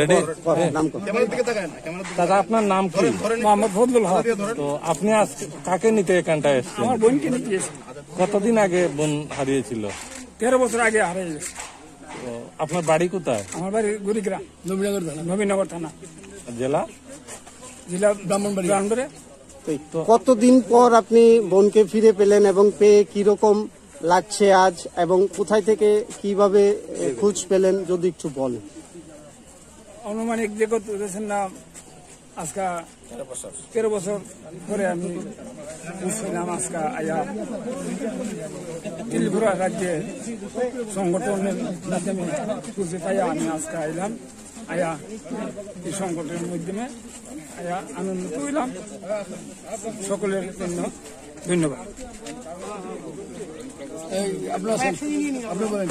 Ready? দাদা আপনার নাম কি? মোহাম্মদ ফজলুল হক তো আপনি আজ কাকে নিতে এখানটায় এসছেন? আমার বোনকে নিতে কতদিন আগে বোন হারিয়েছিল? তেরো বছর আগে হারিয়ে গেছে। আপনার বাড়ি কোথায়? আমার বাড়ি গুড়িগ্রাম নবীনগর থানা নবীনগর থানা। জেলা? জেলা ব্রাহ্মণবাড়ি ব্রাহ্মণবাড়ি কতদিন পর আপনি বোনকে ফিরে পেলেন এবং পেয়ে কীরকম লাগছে আজ এবং কোথায় থেকে কীভাবে খোঁজ পেলেন যদি একটু বলেন আনুমানিক যে কত দেখছেন না, আজকা তেরো বছর ধরে আমি বুঝছিলাম আজকা আয়া ত্রিপুরা রাজ্যে সংগঠনের মাধ্যমে খুঁজে পাইয়া আমি আজকে আইলাম, আয়া এই সংগঠনের মাধ্যমে আয়া আনন্দিত হইলাম। সকলের জন্য ধন্যবাদ। Aplausos. Aplausos.